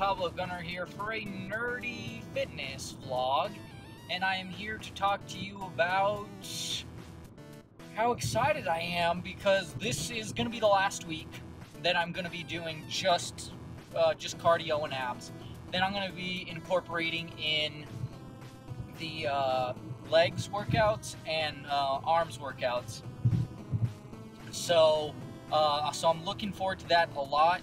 Pablo Gunner here for a nerdy fitness vlog, and I am here to talk to you about how excited I am because this is going to be the last week that I'm going to be doing just uh, just cardio and abs. Then I'm going to be incorporating in the uh, legs workouts and uh, arms workouts. So, uh, so I'm looking forward to that a lot.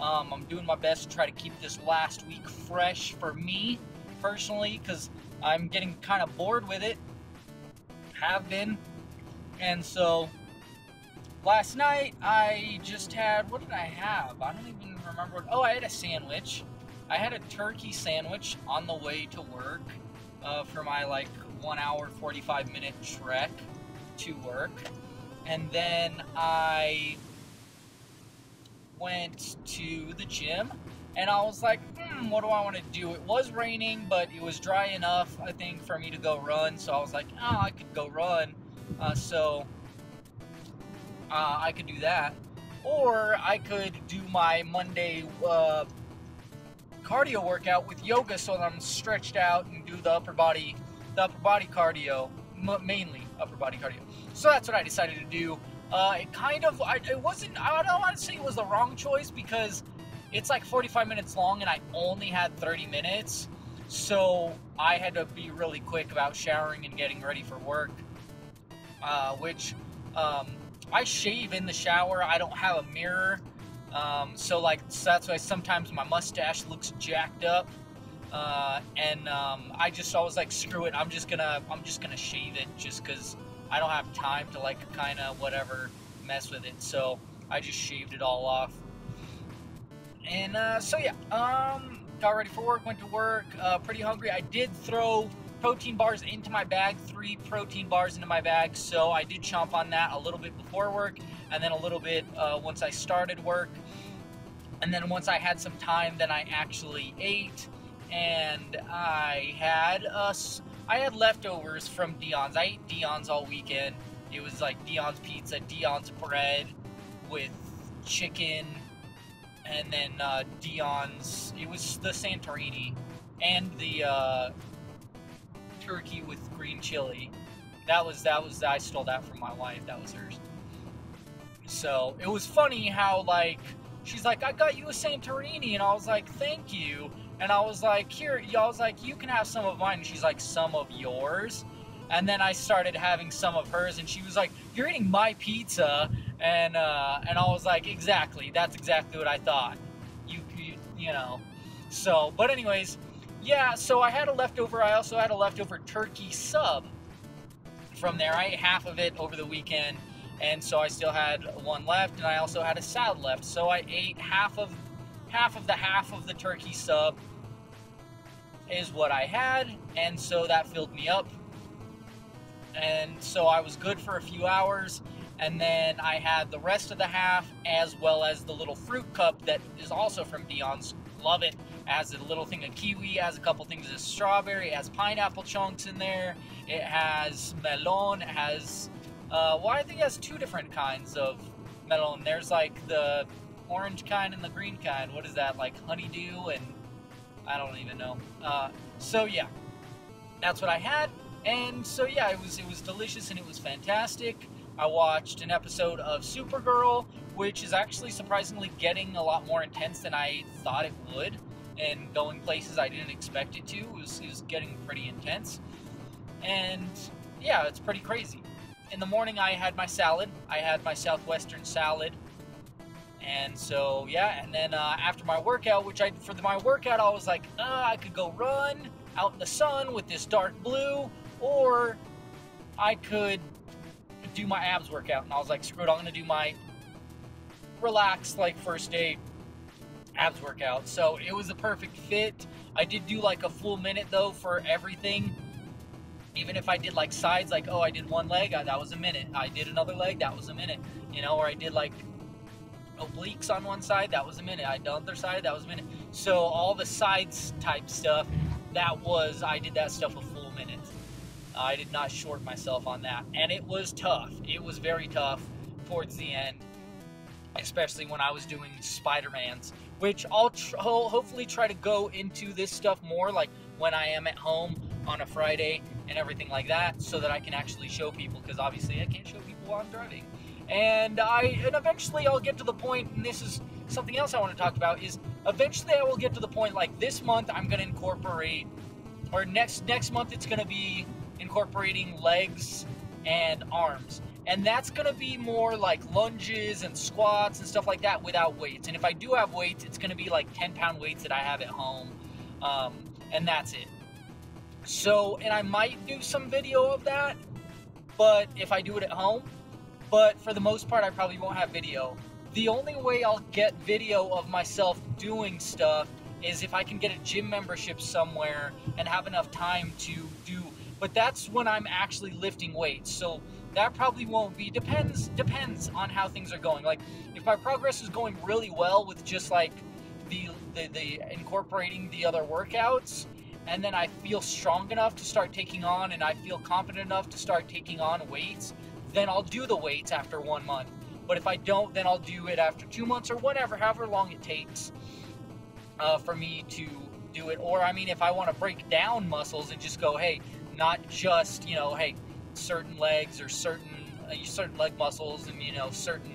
Um, I'm doing my best to try to keep this last week fresh for me personally because I'm getting kind of bored with it. Have been. And so last night I just had, what did I have? I don't even remember. What, oh, I had a sandwich. I had a turkey sandwich on the way to work uh, for my like one hour, 45 minute trek to work. And then I went to the gym and I was like, hmm, what do I want to do? It was raining, but it was dry enough, I think, for me to go run. So I was like, oh, I could go run. Uh, so uh, I could do that. Or I could do my Monday uh, cardio workout with yoga so that I'm stretched out and do the upper body, the upper body cardio, mainly upper body cardio. So that's what I decided to do. Uh, it kind of, I, it wasn't, I don't want to say it was the wrong choice because it's like 45 minutes long and I only had 30 minutes. So I had to be really quick about showering and getting ready for work, uh, which um, I shave in the shower. I don't have a mirror. Um, so like so that's why sometimes my mustache looks jacked up. Uh, and um, I just I was like, screw it. I'm just gonna I'm just gonna shave it just because I don't have time to like kind of whatever mess with it. So I just shaved it all off. And uh, so yeah, um, got ready for work, went to work, uh, pretty hungry. I did throw protein bars into my bag, three protein bars into my bag. So I did chomp on that a little bit before work and then a little bit uh, once I started work. And then once I had some time, then I actually ate and I had us I had leftovers from Dion's. I ate Dion's all weekend. It was like Dion's pizza, Dion's bread with chicken, and then uh, Dion's. It was the Santorini and the uh, turkey with green chili. That was that was I stole that from my wife. That was hers. So it was funny how like she's like, I got you a Santorini, and I was like, thank you. And I was like, here, y'all was like, you can have some of mine. And she's like, some of yours. And then I started having some of hers, and she was like, you're eating my pizza. And uh, and I was like, exactly, that's exactly what I thought. You, you, you know. So, but anyways, yeah. So I had a leftover. I also had a leftover turkey sub from there. I ate half of it over the weekend, and so I still had one left, and I also had a salad left. So I ate half of half of the half of the turkey sub is what I had, and so that filled me up. And so I was good for a few hours, and then I had the rest of the half as well as the little fruit cup that is also from Dion's. Love it. Has a little thing of kiwi, has a couple things of strawberry, it has pineapple chunks in there, it has melon, it has, uh, well, I think it has two different kinds of melon. There's like the orange kind and the green kind. What is that, like honeydew and I don't even know. Uh, so yeah, that's what I had, and so yeah, it was it was delicious and it was fantastic. I watched an episode of Supergirl, which is actually surprisingly getting a lot more intense than I thought it would, and going places I didn't expect it to. It was, it was getting pretty intense, and yeah, it's pretty crazy. In the morning, I had my salad. I had my southwestern salad and so yeah, and then uh, after my workout, which I for the, my workout, I was like, uh, I could go run out in the sun with this dark blue, or I could do my abs workout. And I was like, screw it, I'm gonna do my relaxed like first day abs workout. So it was a perfect fit. I did do like a full minute though for everything. Even if I did like sides, like oh I did one leg, I, that was a minute. I did another leg, that was a minute. You know, or I did like obliques on one side, that was a minute. I did the other side, that was a minute. So all the sides type stuff, that was, I did that stuff a full minute. I did not short myself on that. And it was tough. It was very tough towards the end, especially when I was doing Spider-Mans, which I'll ho- hopefully try to go into this stuff more, like when I am at home on a Friday and everything like that, so that I can actually show people. Because obviously, I can't show people while I'm driving. And I, and eventually, I'll get to the point, and this is something else I want to talk about. Is eventually, I will get to the point. Like this month, I'm going to incorporate, or next next month, it's going to be incorporating legs and arms and that's going to be more like lunges and squats and stuff like that without weights. And if I do have weights, it's going to be like 10 pound weights that I have at home, um, and that's it. So, and I might do some video of that, but if I do it at home, but for the most part, I probably won't have video. The only way I'll get video of myself doing stuff is if I can get a gym membership somewhere and have enough time to do. But that's when I'm actually lifting weights. So that probably won't be depends depends on how things are going like if my progress is going really well with just like the the, the incorporating the other workouts and then i feel strong enough to start taking on and i feel confident enough to start taking on weights then i'll do the weights after one month. But if i don't then i'll do it after two months or whatever however long it takes uh, for me to do it. Or i mean if i want to break down muscles and just go hey not just you know hey certain legs or certain uh, certain leg muscles and you know certain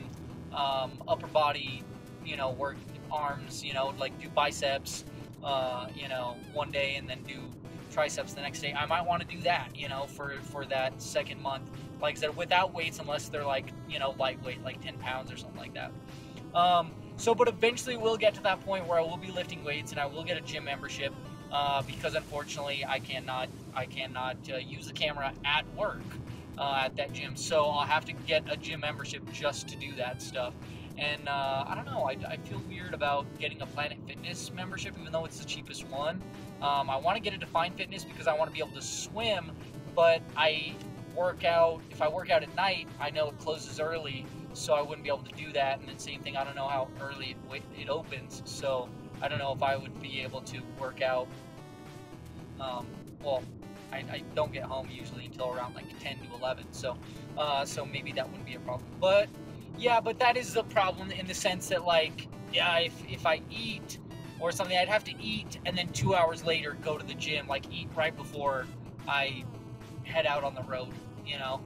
um, upper body you know work arms you know like do biceps uh, you know one day and then do triceps the next day i might want to do that you know for for that second month like i said without weights unless they're like you know lightweight like 10 pounds or something like that um, so but eventually we'll get to that point where i will be lifting weights and i will get a gym membership uh, because unfortunately I cannot I cannot uh, use the camera at work uh, at that gym. So I'll have to get a gym membership just to do that stuff. And uh, I don't know, I, I, feel weird about getting a Planet Fitness membership, even though it's the cheapest one. Um, I want to get a Defined Fitness because I want to be able to swim, but I work out, if I work out at night, I know it closes early, so I wouldn't be able to do that. And the same thing, I don't know how early it, it opens, so I don't know if I would be able to work out. Um, well, I, I, don't get home usually until around like 10 to 11, so uh, so maybe that wouldn't be a problem. But yeah, but that is the problem in the sense that like yeah, if if I eat or something, I'd have to eat and then two hours later go to the gym, like eat right before I head out on the road, you know.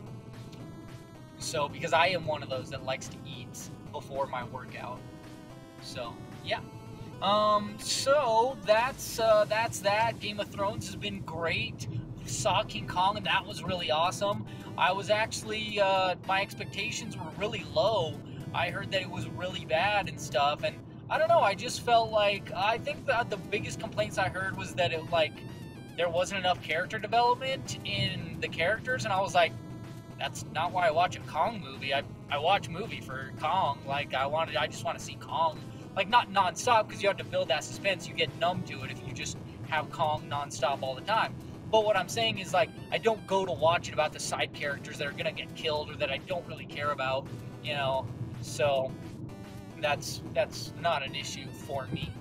So because I am one of those that likes to eat before my workout, so yeah. Um, so that's uh, that's that. Game of Thrones has been great. Saw King Kong, and that was really awesome. I was actually uh, my expectations were really low. I heard that it was really bad and stuff, and I don't know. I just felt like I think that the biggest complaints I heard was that it like there wasn't enough character development in the characters, and I was like, that's not why I watch a Kong movie. I I watch movie for Kong. Like I wanted, I just want to see Kong like not nonstop because you have to build that suspense. You get numb to it if you just have Kong nonstop all the time. But what I'm saying is like I don't go to watch it about the side characters that are gonna get killed or that I don't really care about, you know. So that's that's not an issue for me.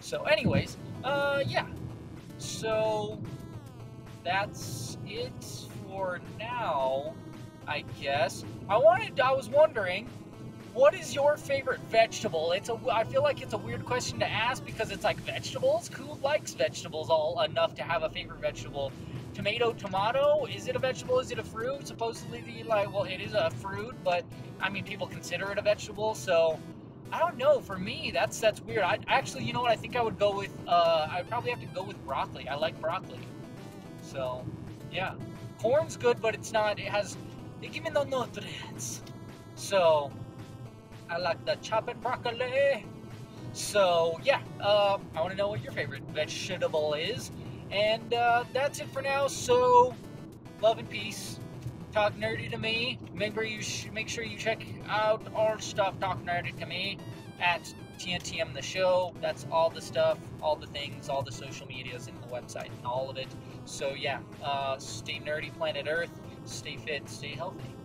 So, anyways, uh, yeah. So that's it for now, I guess. I wanted, I was wondering what is your favorite vegetable? It's a. I feel like it's a weird question to ask because it's like vegetables. Who likes vegetables all enough to have a favorite vegetable? Tomato, tomato. Is it a vegetable? Is it a fruit? Supposedly, like, well, it is a fruit, but I mean, people consider it a vegetable. So, I don't know. For me, that's that's weird. I actually, you know what? I think I would go with. Uh, I'd probably have to go with broccoli. I like broccoli. So, yeah, corn's good, but it's not. It has. They give me no nutrients. So I like the chopped broccoli. So yeah, uh, I want to know what your favorite vegetable is, and uh, that's it for now. So love and peace. Talk nerdy to me. Remember, you make sure you check out our stuff. Talk nerdy to me at TNTM the show. That's all the stuff, all the things, all the social medias, and the website, and all of it. So yeah, uh, stay nerdy, planet Earth. Stay fit, stay healthy.